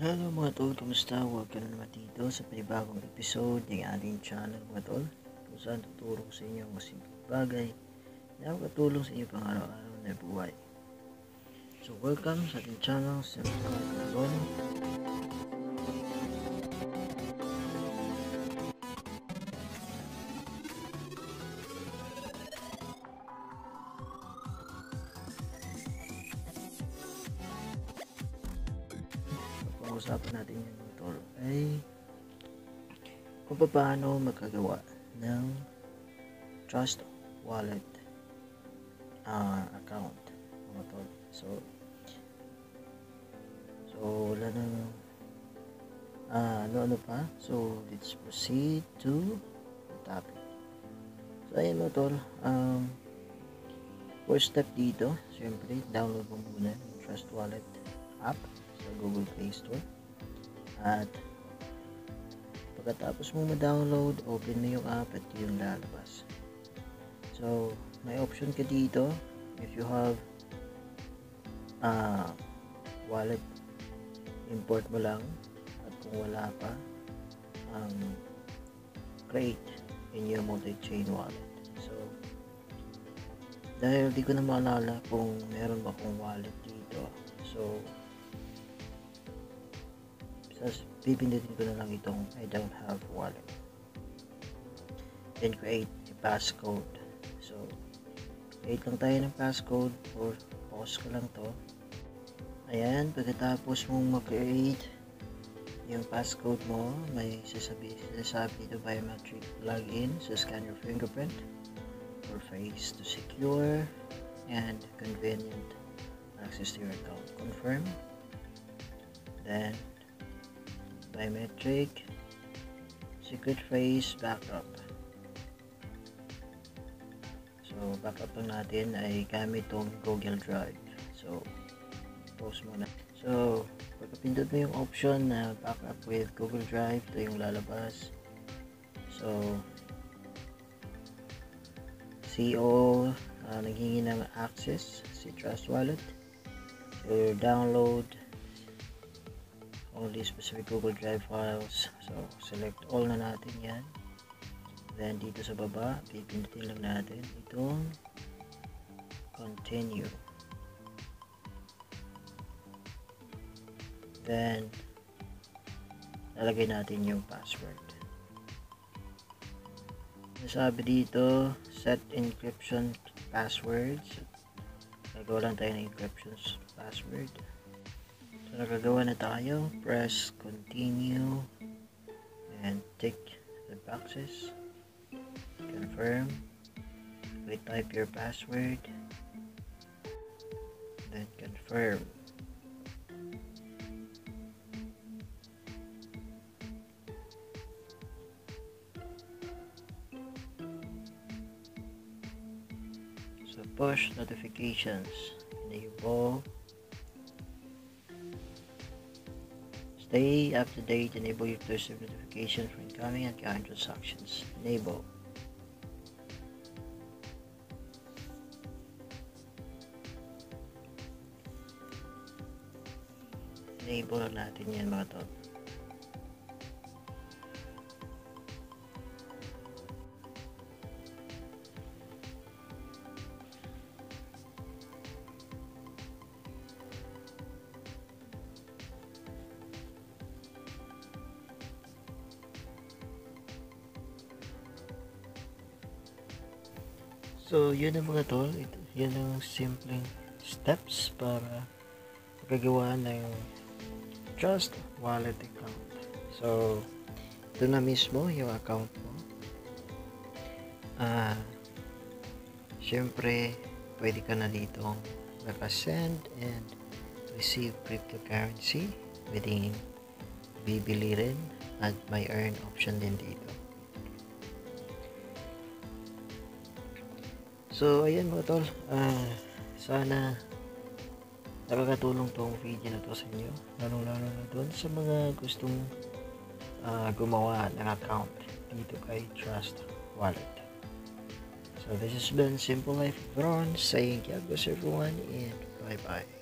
Hello mga tol, kumusta? Welcome na naman dito sa panibagong episode ng ating channel mga tol kung saan tuturo ko sa inyo ang masimpleng bagay na makatulong sa inyo pang araw-araw na buhay. So welcome sa ating channel, na ron. Pag-uusapan natin yung mga ay kung paano magkagawa ng trust wallet uh, account mga tol. So so wala nang uh, ano ano pa? So let's proceed to the topic. So ayun mga tol um, first step dito syempre download mo muna yung trust wallet app sa Google Play Store. At pagkatapos mo ma-download, open mo yung app at yung lalabas. So, may option ka dito if you have uh, wallet import mo lang at kung wala pa um, create in your multi-chain wallet. So, dahil di ko na maalala kung meron ba akong wallet dito. So, tapos pipindutin ko na lang itong I don't have wallet. Then create a passcode. So create lang tayo ng passcode. Or pause ko lang to. Ayan pagkatapos mong mag-create yung passcode mo may sasabi, sasabi dito biometric login. So scan your fingerprint or face to secure and convenient access to your account. Confirm. Then biometric, secret phrase, backup. So, backup lang natin ay gamit tong Google Drive. So, post muna. So, pagkapindot mo yung option na backup with Google Drive, ito yung lalabas. So, CEO uh, naghingi ng access si Trust Wallet. So, download only specific Google Drive files. So, select all na natin yan. Then, dito sa baba, pipindutin lang natin itong continue. Then, lalagay natin yung password. Nasabi dito, set encryption passwords. Gagawa lang tayo ng encryption password. So, nakagawa na tayo. Press continue and tick the boxes. Confirm. Retype your password. Then confirm. So push notifications. Enable Stay up to date. Enable your to receive notifications for incoming and current transactions. Enable. Enable natin yan mga tol. So, yun ang mga tol. Ito, yun ang simpleng steps para gagawa ng Trust Wallet account. So, ito na mismo yung account mo. Ah, syempre, pwede ka na dito nakasend and receive cryptocurrency. Pwedeng bibili rin at may earn option din dito. So, ayan mga tol. Uh, sana nakakatulong tong video na to sa inyo. Lalo-lalo na doon sa mga gustong uh, gumawa ng account dito kay Trust Wallet. So, this has been Simple Life Ron saying God everyone and bye-bye.